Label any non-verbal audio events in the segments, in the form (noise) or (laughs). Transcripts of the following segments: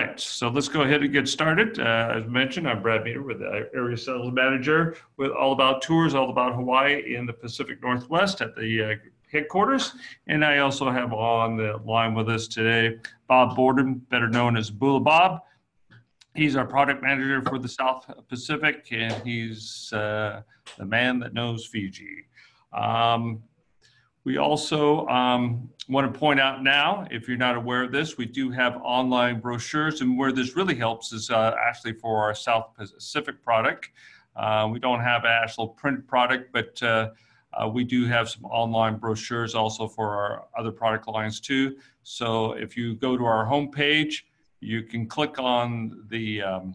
right, so let's go ahead and get started. Uh, as mentioned, I'm Brad Meter with the Area Sales Manager with All About Tours, All About Hawaii in the Pacific Northwest at the uh, headquarters. And I also have on the line with us today Bob Borden, better known as Bula Bob. He's our product manager for the South Pacific, and he's uh, the man that knows Fiji. Um, we also um, want to point out now, if you're not aware of this, we do have online brochures, and where this really helps is uh, actually for our South Pacific product. Uh, we don't have an actual print product, but uh, uh, we do have some online brochures also for our other product lines too. So if you go to our homepage, you can click on the um,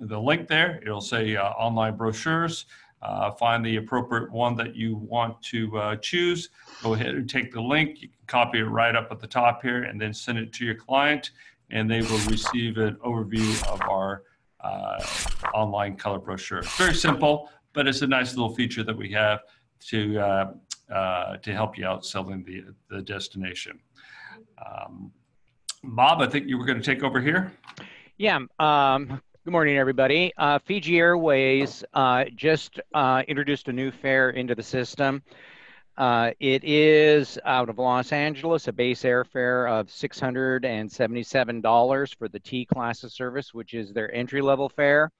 the link there. It'll say uh, online brochures uh, find the appropriate one that you want to uh, choose. Go ahead and take the link. You can copy it right up at the top here and then send it to your client, and they will receive an overview of our uh, online color brochure. Very simple, but it's a nice little feature that we have to uh, uh, to help you out selling the the destination. Um, Bob, I think you were going to take over here. Yeah. Um, Good morning, everybody. Uh, Fiji Airways uh, just uh, introduced a new fare into the system. Uh, it is out of Los Angeles, a base airfare of $677 for the T class of service, which is their entry level fare.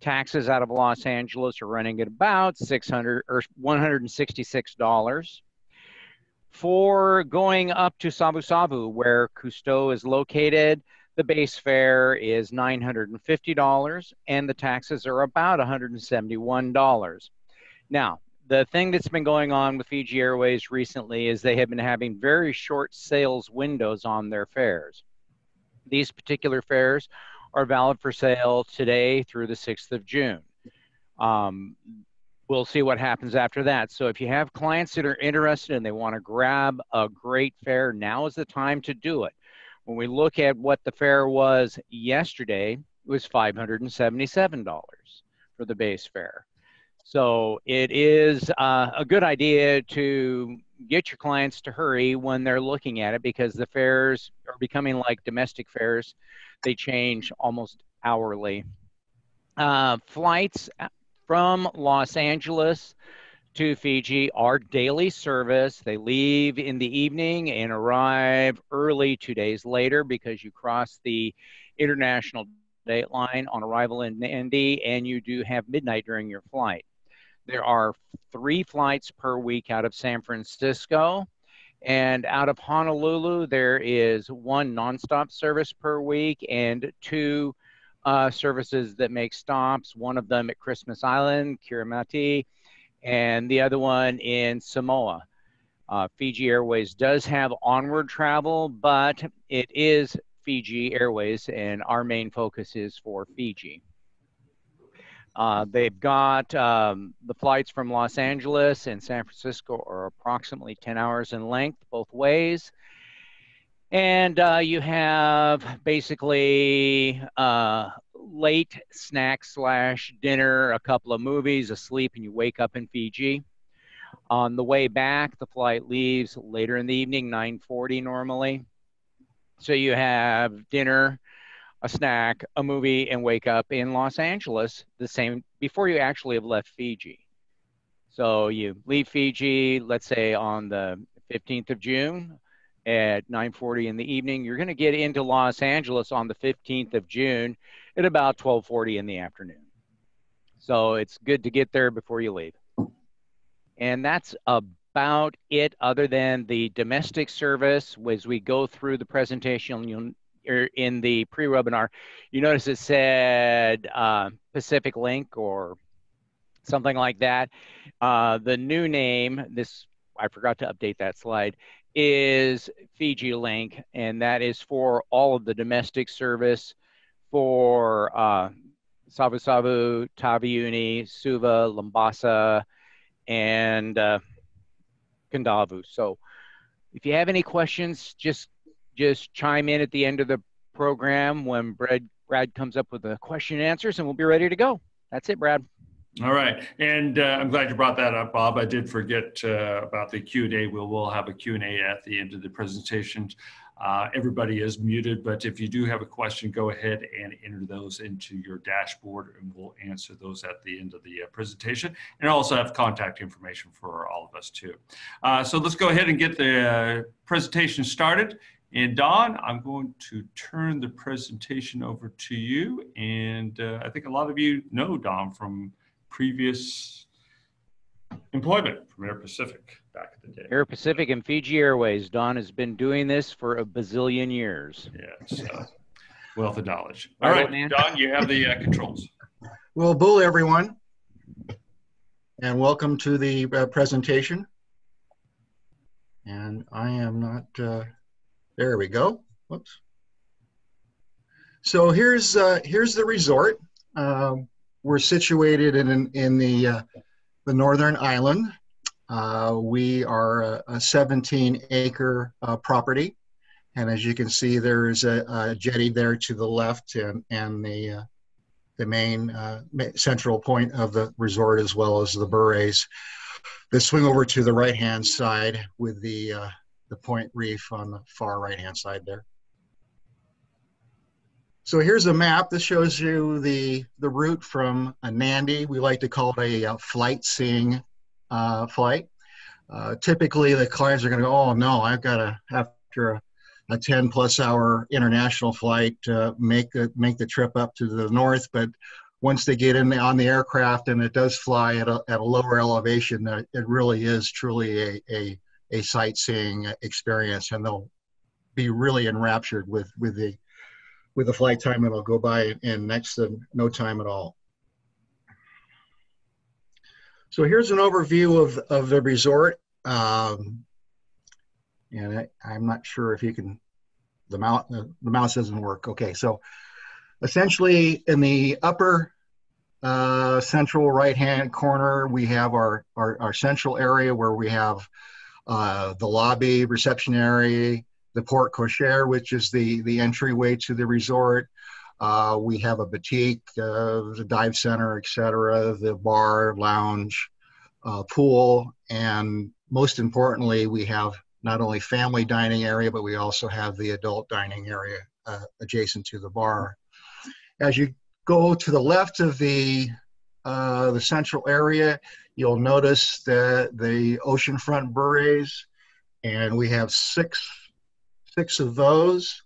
Taxes out of Los Angeles are running at about 600 or $166. For going up to Savu Savu, where Cousteau is located, the base fare is $950 and the taxes are about $171. Now, the thing that's been going on with Fiji Airways recently is they have been having very short sales windows on their fares. These particular fares are valid for sale today through the 6th of June. Um, we'll see what happens after that. So if you have clients that are interested and they want to grab a great fare, now is the time to do it. When we look at what the fare was yesterday, it was $577 for the base fare. So it is uh, a good idea to get your clients to hurry when they're looking at it because the fares are becoming like domestic fares. They change almost hourly. Uh, flights from Los Angeles to Fiji are daily service. They leave in the evening and arrive early two days later because you cross the international date line on arrival in Nadi and you do have midnight during your flight. There are three flights per week out of San Francisco. And out of Honolulu, there is one nonstop service per week and two uh, services that make stops, one of them at Christmas Island, Kiribati, and the other one in Samoa. Uh, Fiji Airways does have onward travel, but it is Fiji Airways, and our main focus is for Fiji. Uh, they've got um, the flights from Los Angeles and San Francisco are approximately 10 hours in length both ways. And uh, you have basically uh, late snack slash dinner, a couple of movies, a sleep, and you wake up in Fiji. On the way back, the flight leaves later in the evening, 9:40 normally. So you have dinner, a snack, a movie, and wake up in Los Angeles the same before you actually have left Fiji. So you leave Fiji, let's say on the 15th of June at 9:40 in the evening. You're going to get into Los Angeles on the 15th of June at about 12:40 in the afternoon. So it's good to get there before you leave. And that's about it other than the domestic service as we go through the presentation er, in the pre-webinar you notice it said uh, pacific link or something like that uh, the new name this i forgot to update that slide is fiji link and that is for all of the domestic service for uh, Taveuni, Suva, Labasa, and uh, Kadavu. So if you have any questions, just just chime in at the end of the program when Brad, Brad comes up with the question and answers, and we'll be ready to go. That's it, Brad. All right, and uh, I'm glad you brought that up, Bob. I did forget uh, about the Q&A. We'll, we'll have a Q&A at the end of the presentation. Uh, everybody is muted, but if you do have a question, go ahead and enter those into your dashboard and we'll answer those at the end of the uh, presentation. And I also have contact information for all of us too. Uh, so let's go ahead and get the uh, presentation started. And Don, I'm going to turn the presentation over to you. And uh, I think a lot of you know Don from previous employment from Air Pacific back in the day. Air Pacific and Fiji Airways. Don has been doing this for a bazillion years. Yeah, so wealth of knowledge. All Right, right. Don, you have the uh, controls. Well, Bula everyone, and welcome to the uh, presentation. And I am not, uh, there we go. Whoops. So here's, uh, here's the resort. Um, we're situated in, in the, uh, the northern island. Uh, we are a, a 17 acre uh, property. And as you can see, there's a, a jetty there to the left and, and the, uh, the main uh, central point of the resort as well as the bures. They swing over to the right hand side with the uh, the point reef on the far right hand side there. So here's a map. This shows you the the route from Nandi. We like to call it a, uh flight seeing uh, flight. Uh, typically, the clients are going to go, "Oh no, I've got to after a, a 10 plus hour international flight uh, make the make the trip up to the north." But once they get in the, on the aircraft and it does fly at a, at a lower elevation, uh, it really is truly a, a, a sightseeing experience, and they'll be really enraptured with with the with the flight time. It'll go by in next to no time at all. So here's an overview of, of the resort. Um, and I, I'm not sure if you can, the mouse, the, mouse doesn't work. Okay, so essentially in the upper uh, central right-hand corner, we have our, our, our central area where we have uh, the lobby, reception area, the porte cochere, which is the, the entryway to the resort. Uh, we have a boutique, uh, the dive center, etc., the bar, lounge, uh, pool, and most importantly, we have not only family dining area, but we also have the adult dining area uh, adjacent to the bar. As you go to the left of the uh, the central area, you'll notice that the oceanfront bures, and we have six six of those.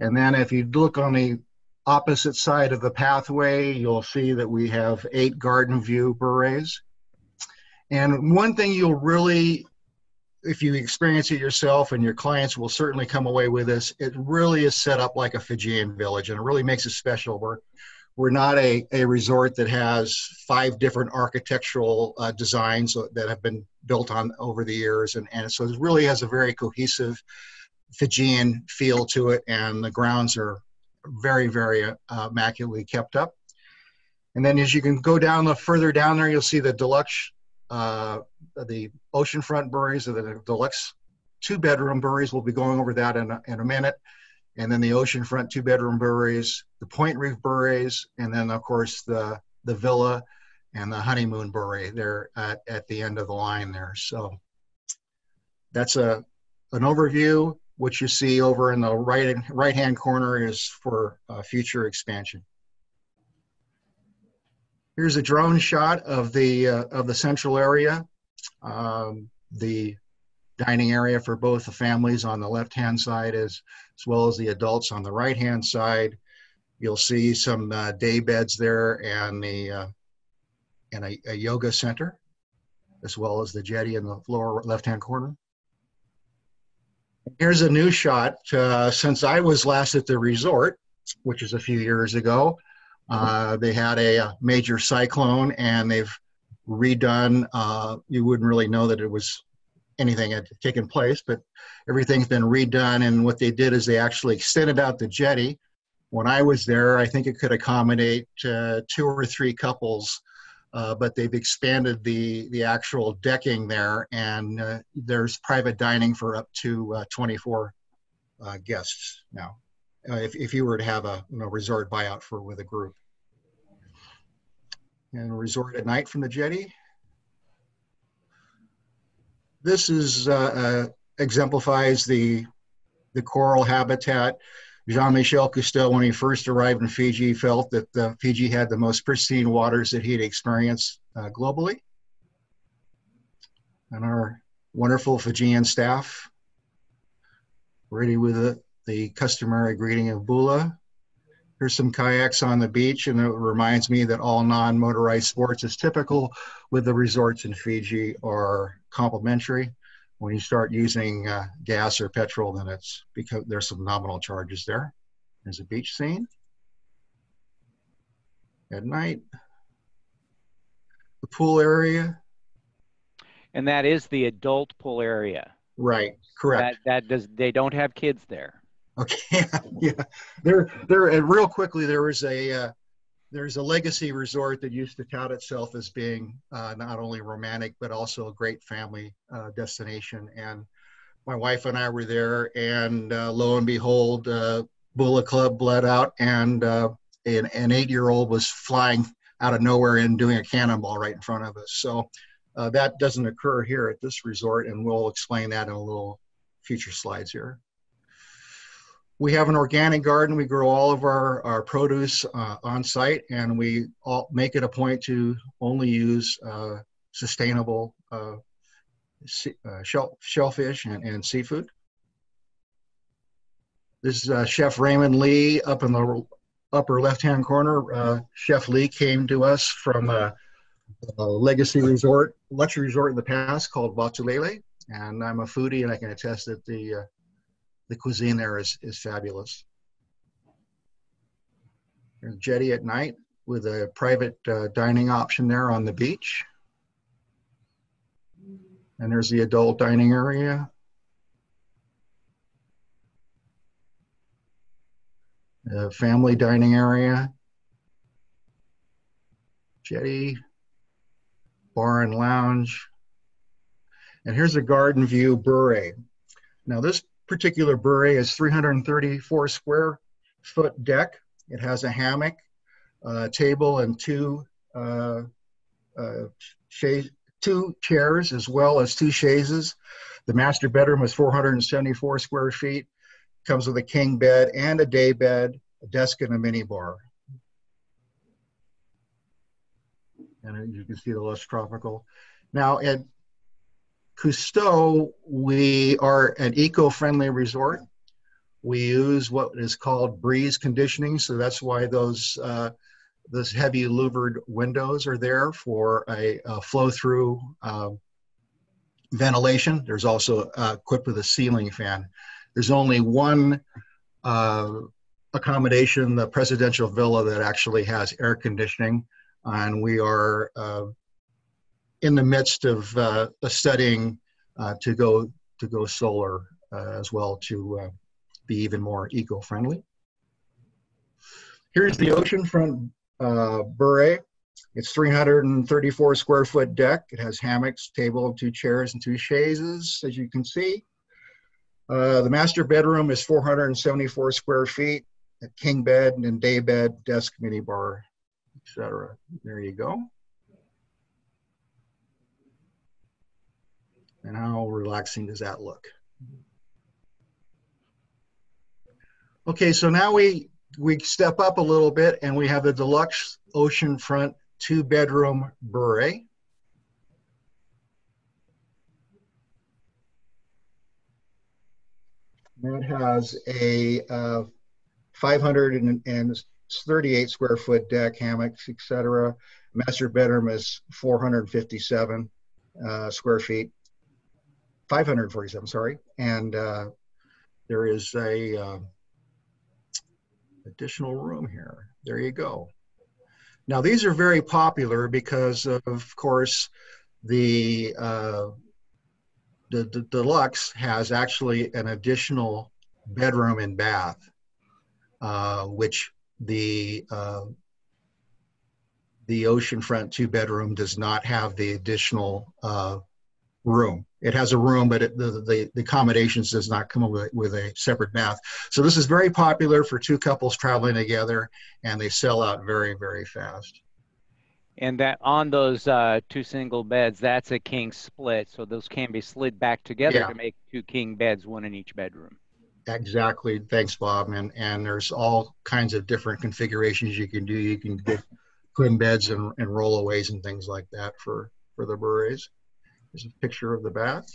And then if you look on the opposite side of the pathway, you'll see that we have eight garden view bures. And one thing you'll really, if you experience it yourself and your clients will certainly come away with this, it really is set up like a Fijian village and it really makes it special. We're, we're not a, a resort that has five different architectural uh, designs that have been built on over the years. And, and so it really has a very cohesive Fijian feel to it, and the grounds are very, very uh, immaculately kept up. And then as you can go down the further down there, you'll see the deluxe, uh, the oceanfront bures, or the deluxe two bedroom bures. We'll be going over that in a, in a minute. And then the oceanfront two bedroom bures, the Point Reef bures, and then of course the the villa and the honeymoon bure there at, at the end of the line there. So that's a an overview. What you see over in the right right hand corner is for uh, future expansion. Here's a drone shot of the uh, of the central area, um, the dining area for both the families on the left hand side as as well as the adults on the right hand side. You'll see some uh, day beds there and the uh, and a, a yoga center, as well as the jetty in the lower left hand corner. Here's a new shot. Uh, since I was last at the resort, which is a few years ago, uh, they had a, a major cyclone and they've redone. Uh, you wouldn't really know that it was anything had taken place, but everything's been redone. And what they did is they actually extended out the jetty. When I was there, I think it could accommodate uh, two or three couples uh, but they've expanded the the actual decking there, and uh, there's private dining for up to uh, 24 uh, guests now. uh, if if you were to have a you know, resort buyout for with a group, and resort at night from the jetty. This is uh, exemplifies the the coral habitat. Jean-Michel Cousteau, when he first arrived in Fiji, felt that uh, Fiji had the most pristine waters that he'd experienced uh, globally. And our wonderful Fijian staff, ready with the, the customary greeting of Bula. Here's some kayaks on the beach, and it reminds me that all non-motorized sports, as typical with the resorts in Fiji, are complimentary. When you start using uh, gas or petrol, then it's because there's some nominal charges there. There's a beach scene at night. The pool area, And that is the adult pool area. right? Correct. That, that does, they don't have kids there. Okay, (laughs) yeah, there, there, and real quickly, there was a, uh, there's a legacy resort that used to tout itself as being uh, not only romantic, but also a great family uh, destination. And my wife and I were there, and uh, lo and behold, uh, Club bled out, and uh, an, an eight-year-old was flying out of nowhere and doing a cannonball right in front of us. So uh, that doesn't occur here at this resort, and we'll explain that in a little future slides here. We have an organic garden. We grow all of our, our produce uh, on site and we all make it a point to only use uh, sustainable uh, uh, shell, shellfish and, and seafood. This is uh, Chef Raymond Lee up in the upper left-hand corner. Uh, Chef Lee came to us from a, a legacy resort, luxury resort in the past called Vatulele. And I'm a foodie and I can attest that the the cuisine there is, is fabulous. There's jetty at night with a private uh, dining option there on the beach. And there's the adult dining area. The family dining area. Jetty, bar and lounge. And here's a garden view bure. Now this particular bure is 334 square foot deck. It has a hammock, uh, table, and two uh, uh, two chairs as well as two chaises. The master bedroom is 474 square feet. Comes with a king bed and a day bed, a desk, and a mini bar. And you can see the less tropical. Now, at Cousteau, we are an eco-friendly resort. We use what is called breeze conditioning, so that's why those uh, those heavy louvered windows are there for a, a flow-through uh, ventilation. There's also uh, equipped with a ceiling fan. There's only one uh, accommodation, the presidential villa, that actually has air conditioning, and we are uh, in the midst of uh, studying uh, to go to go solar uh, as well to uh, be even more eco-friendly. Here's the oceanfront uh, bure. It's 334 square foot deck. It has hammocks, table, two chairs, and two chaises, as you can see. Uh, the master bedroom is 474 square feet, a king bed and day bed, desk, mini bar, etc. There you go. And how relaxing does that look? Okay, so now we we step up a little bit and we have the deluxe oceanfront two bedroom bure. That has a uh, 538 square foot deck, hammocks, etc. Master bedroom is 457 uh, square feet. 547, sorry. And uh, there is a uh, additional room here. There you go. Now these are very popular because of course the, uh, the, the deluxe has actually an additional bedroom and bath, uh, which the uh, the oceanfront two bedroom does not have the additional uh, room. It has a room, but it, the, the, the accommodations does not come with, with a separate bath. So this is very popular for two couples traveling together, and they sell out very, very fast. And that on those uh, two single beds, that's a king split. So those can be slid back together Yeah. to make two king beds, one in each bedroom. Exactly. Thanks, Bob. And and there's all kinds of different configurations you can do. You can get twin beds and, and rollaways and things like that for for the bures. There's a picture of the bath.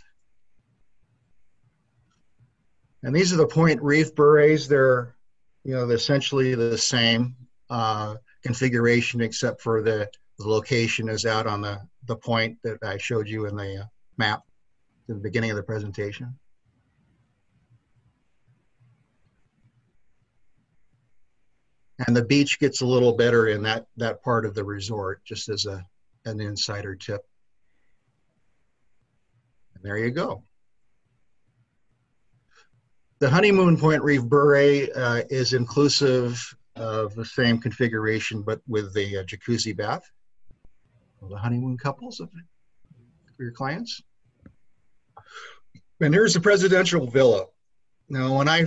And these are the point reef bures. They're you know they're essentially the same uh, configuration except for the, the location is out on the the point that I showed you in the uh, map at the beginning of the presentation. and the beach gets a little better in that that part of the resort just as a an insider tip and there you go. The honeymoon point reef bure uh, is inclusive of the same configuration but with the uh, jacuzzi bath. The honeymoon couples of your clients? And here's the presidential villa. Now when i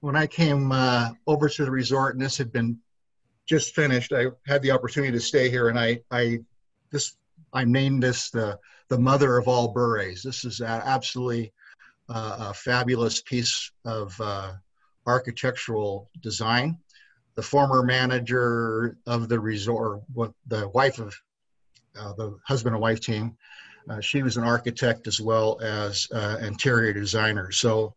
when I came uh, over to the resort and this had been just finished, I had the opportunity to stay here, and I I this I named this the the mother of all bures. This is absolutely uh, a fabulous piece of uh, architectural design. The former manager of the resort, what the wife of uh, the husband and wife team, uh, she was an architect as well as uh, interior designer. So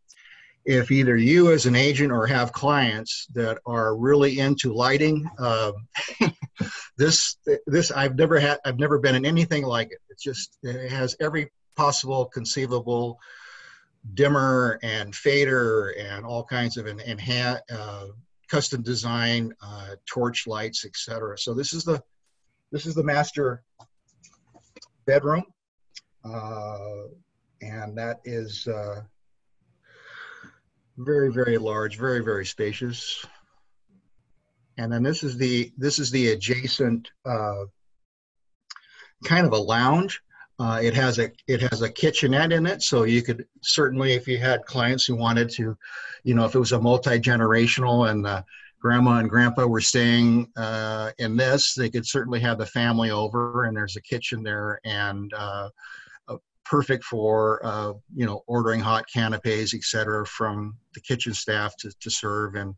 if either you as an agent or have clients that are really into lighting uh, (laughs) this this i've never had i've never been in anything like it. It's just it has every possible conceivable dimmer and fader and all kinds of enhanced uh, custom design uh, torch lights etc so this is the this is the master bedroom. Uh, and that is uh, very, very large, very, very spacious. And then this is the this is the adjacent uh, kind of a lounge. Uh, it has a it has a kitchenette in it, so you could certainly, if you had clients who wanted to, you know, if it was a multi generational and uh, grandma and grandpa were staying uh, in this, they could certainly have the family over, and there's a kitchen there and uh, perfect for uh, you know ordering hot canapes, et cetera, from the kitchen staff to, to serve. And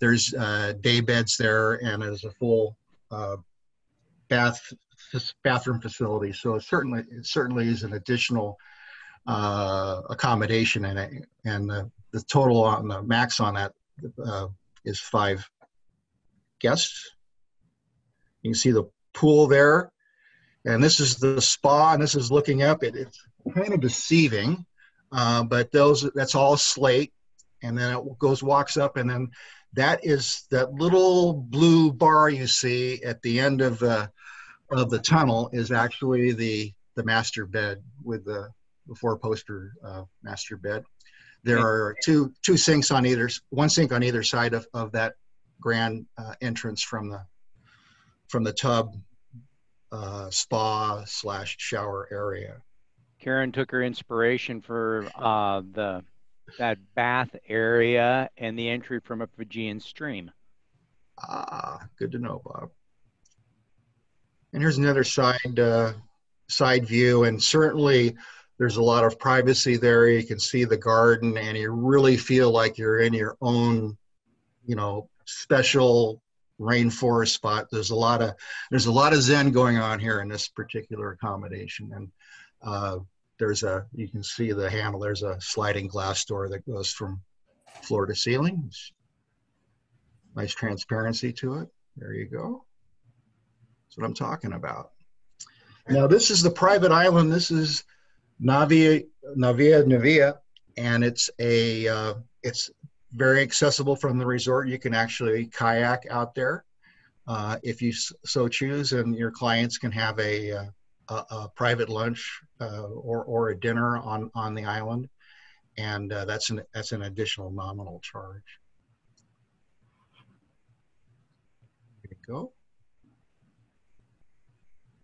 there's uh, day beds there, and there's a full uh, bath bathroom facility. So it certainly it certainly is an additional uh, accommodation, and and the, the total on the max on that uh, is five guests. You can see the pool there and this is the spa and this is looking up it, it's kind of deceiving, uh, but those that's all slate, and then it goes walks up, and then that is that little blue bar you see at the end of the of the tunnel is actually the the master bed with the, the four poster uh, master bed. There are two two sinks on either one sink on either side of, of that grand uh, entrance from the from the tub uh, spa slash shower area. Karen took her inspiration for uh, the that bath area and the entry from a Fijian stream. Ah, good to know, Bob. And here's another side uh, side view, and certainly there's a lot of privacy there. You can see the garden, and you really feel like you're in your own, you know, special rainforest spot. There's a lot of there's a lot of zen going on here in this particular accommodation, and uh, there's a you can see the handle there's a sliding glass door that goes from floor to ceiling. Nice transparency to it. There you go. That's what i'm talking about. Now this is the private island. This is navia navia navia and it's a uh, it's very accessible from the resort. You can actually kayak out there uh, if you so choose and your clients can have a uh, a, a private lunch uh, or, or a dinner on, on the island. And uh, that's, an, that's an additional nominal charge. There you go.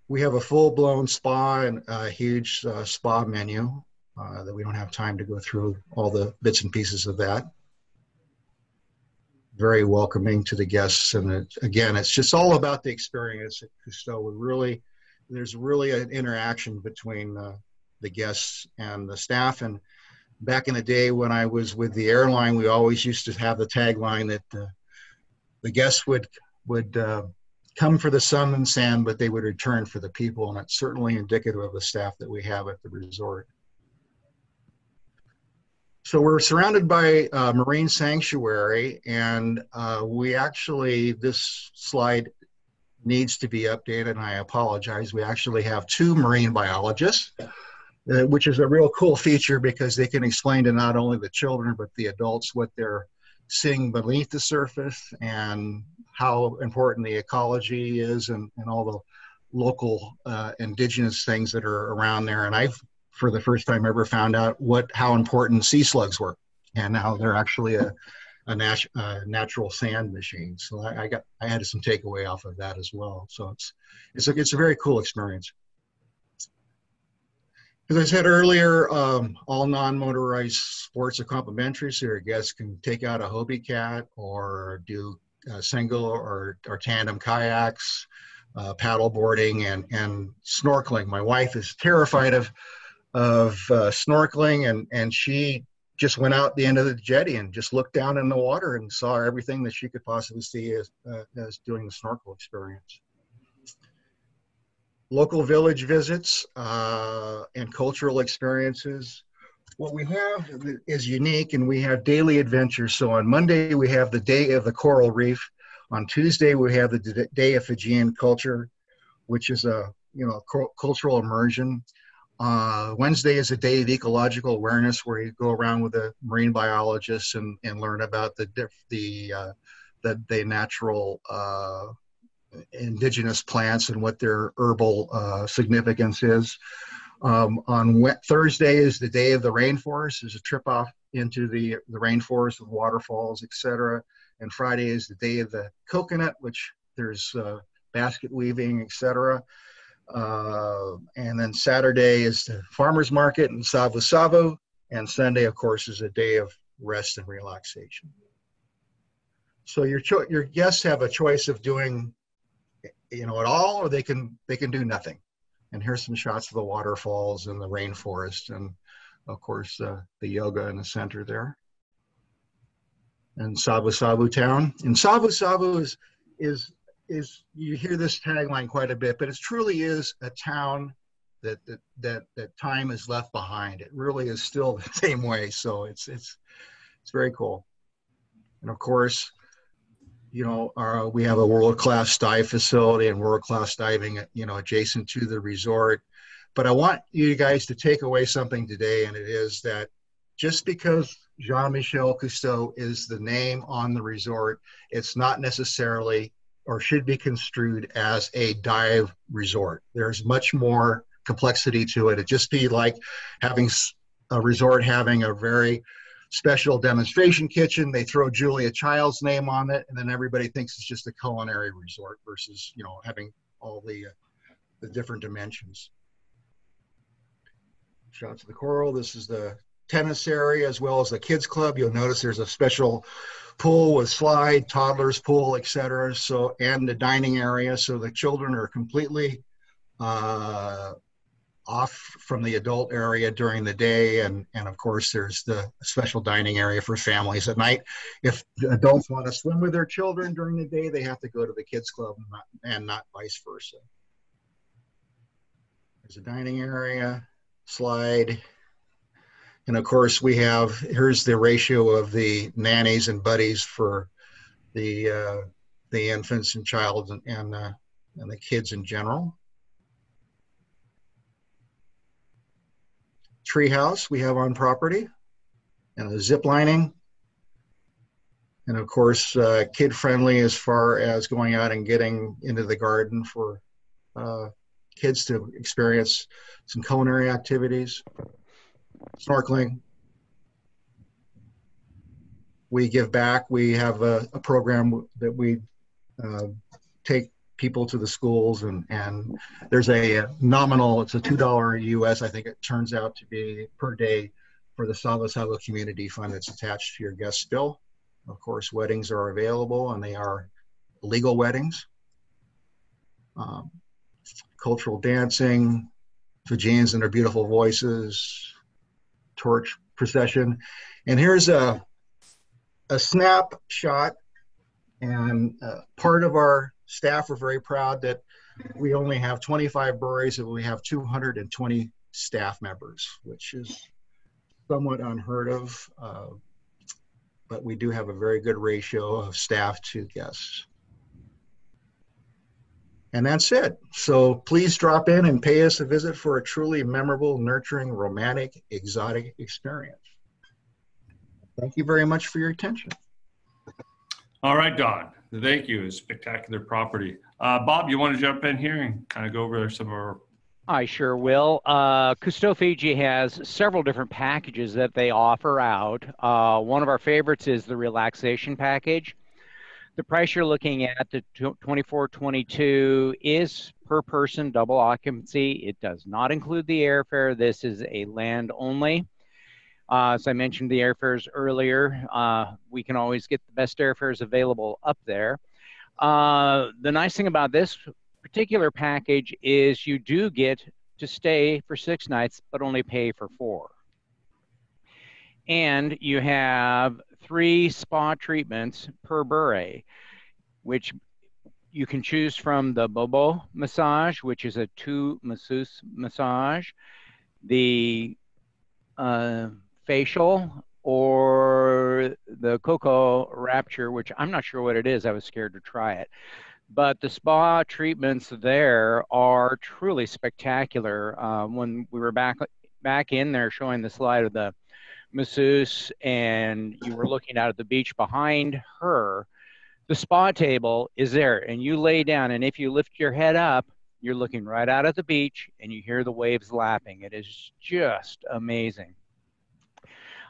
We have a full-blown spa and a huge uh, spa menu uh, that we don't have time to go through all the bits and pieces of that very welcoming to the guests. And it, again, it's just all about the experience at Cousteau. We really there's really an interaction between uh, the guests and the staff. And back in the day when I was with the airline, we always used to have the tagline that uh, the guests would would uh, come for the sun and sand, but they would return for the people, and it's certainly indicative of the staff that we have at the resort. So we're surrounded by uh, marine sanctuary, and uh, we actually this slide needs to be updated, and I apologize. We actually have two marine biologists uh, which is a real cool feature because they can explain to not only the children but the adults what they're seeing beneath the surface and how important the ecology is and, and all the local uh, indigenous things that are around there. And I've, for the first time ever, found out what how important sea slugs were and how they're actually a, a nat- uh, natural sand machine. So I, I, got I had some takeaway off of that as well. So it's it's a, it's a very cool experience. As I said earlier, um, all non-motorized sports are complimentary, so your guests can take out a Hobie cat or do uh, single or, or tandem kayaks, uh, paddle boarding, and, and snorkeling. My wife is terrified of of uh, snorkeling, and and she just went out the end of the jetty and just looked down in the water and saw everything that she could possibly see as, uh, as doing the snorkel experience local village visits uh, and cultural experiences. What we have is unique and we have daily adventures. So on Monday, we have the Day of the Coral Reef. On Tuesday, we have the Day of Fijian Culture, which is a you know cultural immersion. Uh, Wednesday is a day of ecological awareness where you go around with a marine biologist and, and learn about the the uh, the, the natural uh, indigenous plants and what their herbal uh, significance is. Um, on wet Thursday is the day of the rainforest. There's a trip off into the, the rainforest with waterfalls, etc. And Friday is the day of the coconut, which there's uh, basket weaving, etc. Uh, and then Saturday is the farmers market in Savu Savu. And Sunday, of course, is a day of rest and relaxation. So your, cho- your guests have a choice of doing you know, at all, or they can they can do nothing. And here's some shots of the waterfalls and the rainforest, and of course uh, the yoga in the center there. And Savu Savu town. And Savu Savu is is is you hear this tagline quite a bit, but it truly is a town that that that that time is left behind. It really is still (laughs) the same way. So it's it's it's very cool. And of course, you know, our, we have a world-class dive facility and world-class diving, you know, adjacent to the resort. But I want you guys to take away something today, and it is that just because Jean-Michel Cousteau is the name on the resort, it's not necessarily or should be construed as a dive resort. There's much more complexity to it. It just be like having a resort having a very special demonstration kitchen. They throw Julia Child's name on it, and then everybody thinks it's just a culinary resort versus you know having all the uh, the different dimensions. Shots of the coral. This is the tennis area as well as the kids club. You'll notice there's a special pool with slide, toddlers pool, etc. So and the dining area. So the children are completely uh, off from the adult area during the day and and of course there's the special dining area for families at night if adults want to swim with their children during the day they have to go to the kids club and not, and not vice versa there's a dining area slide and of course we have here's the ratio of the nannies and buddies for the uh, the infants and child and and, uh, and the kids in general treehouse we have on property and the zip lining. And of course, uh, kid friendly as far as going out and getting into the garden for uh, kids to experience some culinary activities, snorkeling. We give back. We have a, a program that we uh, take people to the schools and and there's a nominal it's a two dollar us i think it turns out to be per day for the Savu Savu community fund that's attached to your guest bill of course weddings are available and they are legal weddings um, cultural dancing Fijians and their beautiful voices torch procession. And here's a, a snapshot. And uh, part of our staff are very proud that we only have 25 breweries and we have 220 staff members, which is somewhat unheard of. Uh, but we do have a very good ratio of staff to guests. And that's it. So please drop in and pay us a visit for a truly memorable, nurturing, romantic, exotic experience. Thank you very much for your attention. All right, Don. Thank you. A spectacular property. Uh, Bob, you want to jump in here and kind of go over some of our I sure will. Uh, Cousteau Fiji has several different packages that they offer out. Uh, one of our favorites is the relaxation package. The price you're looking at, the 2422, is per person double occupancy. It does not include the airfare. This is a land only. Uh, as I mentioned the airfares earlier, uh, we can always get the best airfares available up there. Uh, the nice thing about this particular package is you do get to stay for six nights, but only pay for four. And you have three spa treatments per bure, which you can choose from the Bobo massage, which is a two masseuse massage, the uh, facial, or the Coco Rapture, which I'm not sure what it is. I was scared to try it but the spa treatments there are truly spectacular. Uh, when we were back back in there showing the slide of the masseuse, and you were looking out at the beach behind her, the spa table is there, and you lay down, and if you lift your head up, you're looking right out at the beach, and you hear the waves lapping. It is just amazing.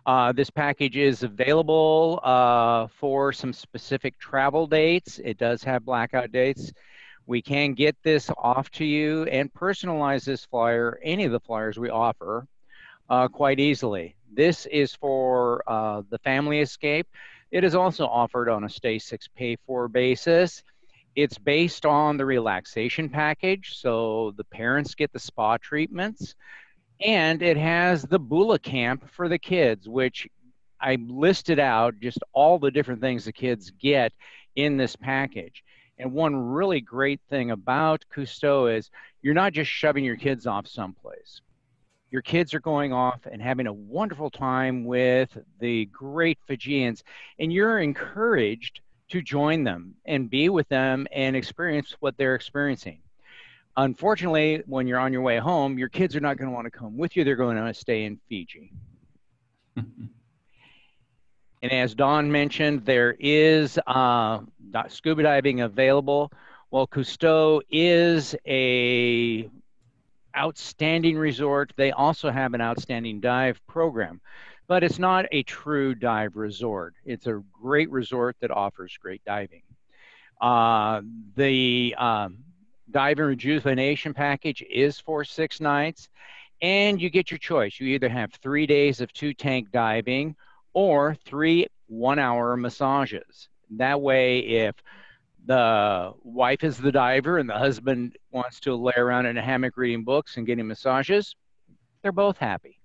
Uh, this package is available uh, for some specific travel dates. It does have blackout dates. We can get this off to you and personalize this flyer, any of the flyers we offer, uh, quite easily. This is for uh, the family escape. It is also offered on a stay six pay for basis. It's based on the relaxation package, so the parents get the spa treatments and it has the Bula camp for the kids, which I listed out just all the different things the kids get in this package. And one really great thing about Cousteau is you're not just shoving your kids off someplace. Your kids are going off and having a wonderful time with the great Fijians, and you're encouraged to join them and be with them and experience what they're experiencing. Unfortunately, when you're on your way home, your kids are not going to want to come with you. They're going to stay in Fiji. (laughs) and as Don mentioned, there is uh, scuba diving available. Well, Cousteau is a outstanding resort. They also have an outstanding dive program, but it's not a true dive resort. It's a great resort that offers great diving. Uh, the um, dive and rejuvenation package is for six nights. And you get your choice. You either have three days of two tank diving or three one hour massages. That way, if the wife is the diver and the husband wants to lay around in a hammock reading books and getting massages, they're both happy.